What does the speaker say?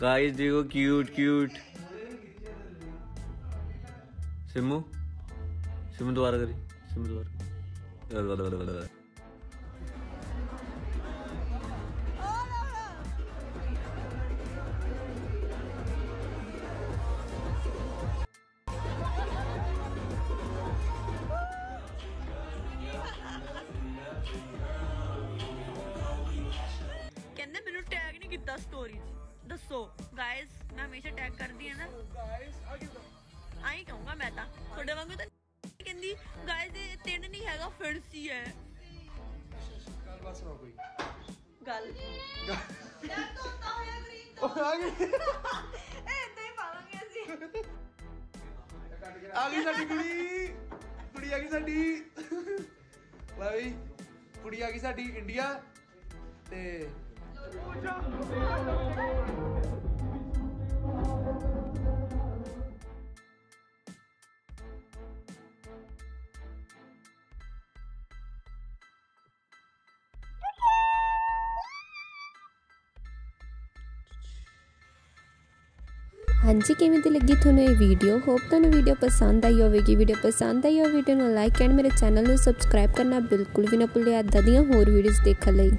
Guys देखो cute cute Simu Simu दोबारा करी सिमू दोबारा ਕਹਿੰਦੇ ਮੈਨੂੰ ਟੈਗ ਨਹੀਂ ਕੀਤਾ ਸਟੋਰੀ 'ਚ ਦੱਸੋ ਗਾਇਸ ਮੈਂ ਹਮੇਸ਼ਾ ਟੈਗ ਕਰਦੀ ਆ ਨਾ ਆਈ ਕਹੂੰਗਾ ਮੈਂ ਤਾਂ ਤੁਹਾਡੇ ਵਾਂਗੂ ਤਾਂ ਨਹੀਂ ਕਹਿੰਦੀ ਗਾਇਸ ਇਹ ਤਿੰਨ ਨਹੀਂ ਹੈਗਾ ਫਿਰਸੀ ਹੈ ਗੱਲਬਾਤ ਸੁਣਾਓ ਕੋਈ ਗੱਲ ਉਹ ਆ ਗਈ ਇਦਾਂ ਹੀ ਪਾਵਾਂਗੇ ਅਸੀਂ ਆ ਗਈ ਸਾਡੀ ਕੁੜੀ ਕੁੜੀ ਆ ਗਈ ਸਾਡੀ ਲੈ ਵੀ ਕੁੜੀ ਆ ਗਈ ਸਾਡੀ ਇੰਡੀਆ ਤੇ ਹਾਂਜੀ, ਕਿਵੇਂ ਦੀ ਲੱਗੀ ਤੁਹਾਨੂੰ ਇਹ ਵੀਡੀਓ ਹੋਪ ਤੁਹਾਨੂੰ ਵੀਡੀਓ ਪਸੰਦ ਆਈ ਹੋਵੇਗੀ। ਵੀਡੀਓ ਪਸੰਦ ਆਈ ਹੋ ਵੀਡੀਓ ਨੂੰ ਲਾਈਕ ਐਂਡ ਮੇਰੇ ਚੈਨਲ ਨੂੰ ਸਬਸਕ੍ਰਾਈਬ ਕਰਨਾ ਬਿਲਕੁਲ ਵੀ ਨਾ ਭੁੱਲਿਆ ਇੱਦਾਂ ਦੀਆਂ ਹੋਰ ਵੀਡੀਓਜ਼ ਦੇਖਣ ਲਈ।